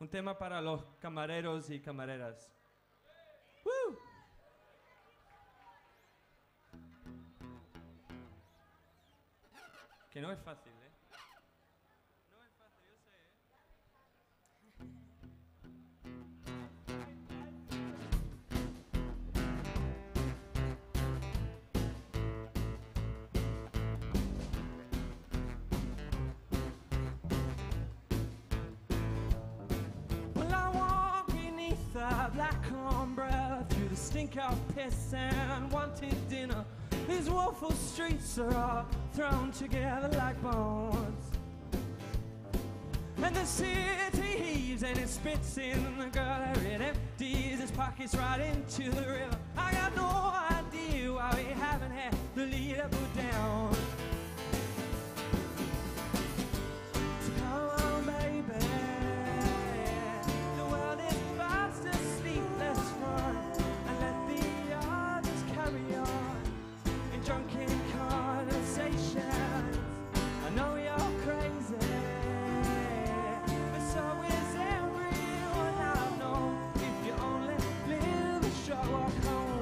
Un tema para los camareros y camareras. ¡Woo! Que no es fácil, ¿eh? black umbrella through the stink of piss and wanted dinner. These woeful streets are all thrown together like bones. And the city heaves and it spits in the gutter. It empties its pockets right into the river. I got no Oh.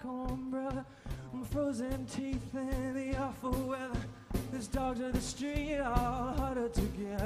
home, brother. I'm frozen teeth in the awful weather. This dogs to the street, all huddled together.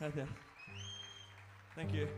Gracias. Thank you.